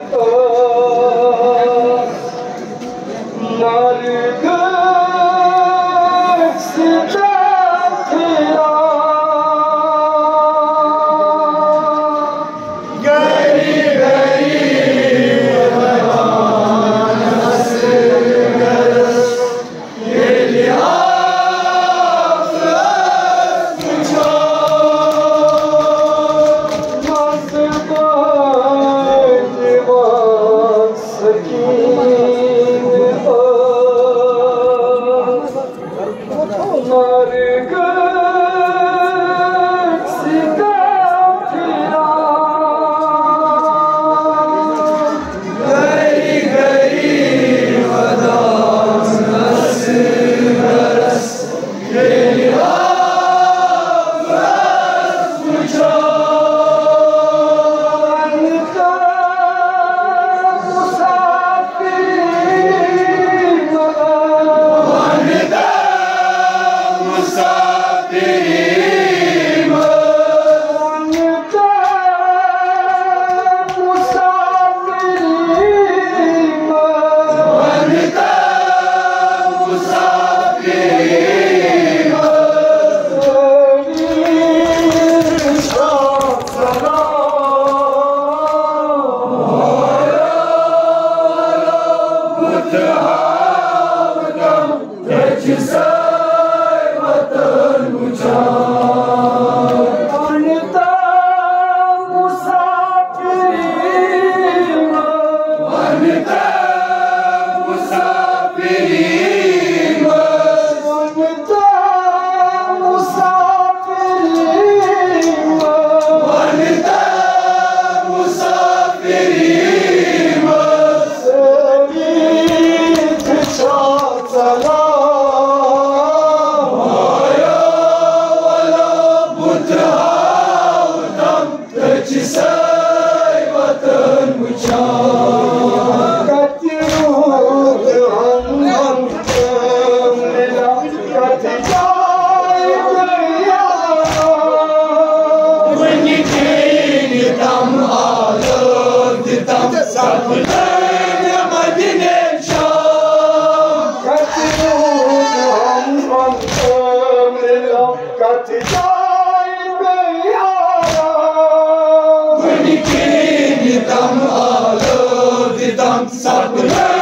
Oh. Sapına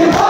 Give up!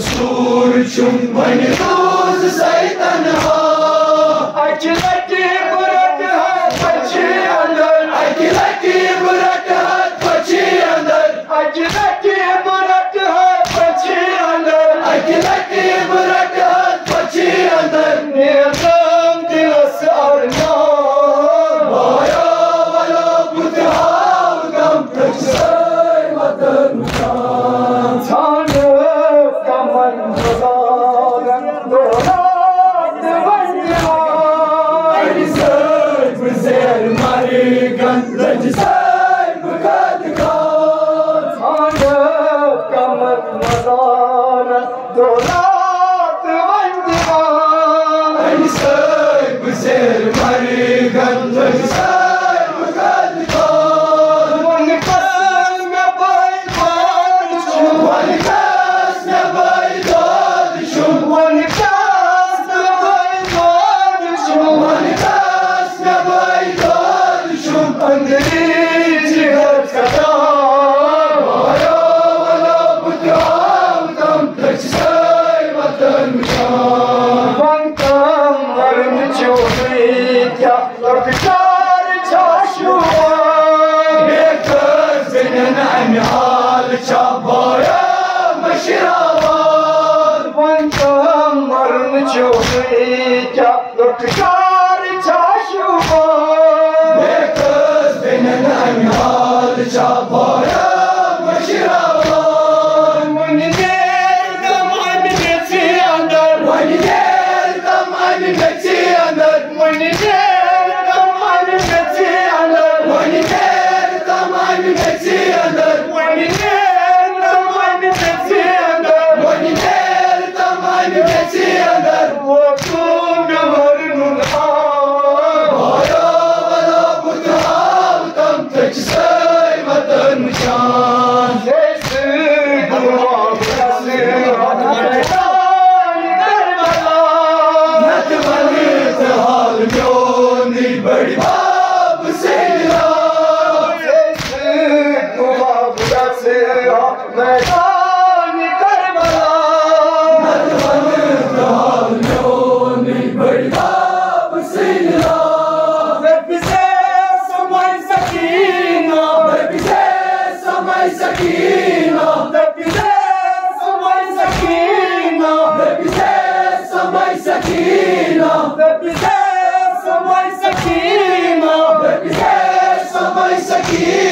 سور چون بنی روز سیتن ہو çap boyam şiravan Van çağın varını dört çap pensa que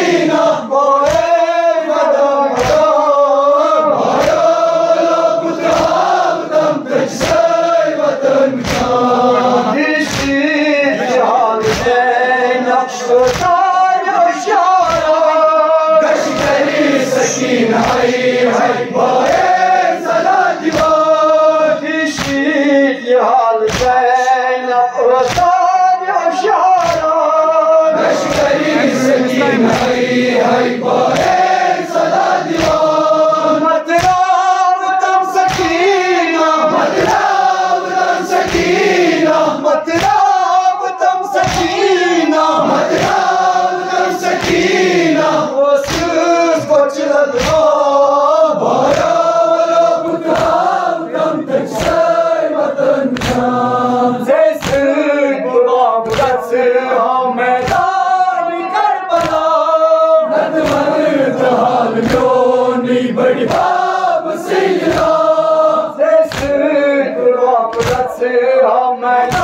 That's it, see how.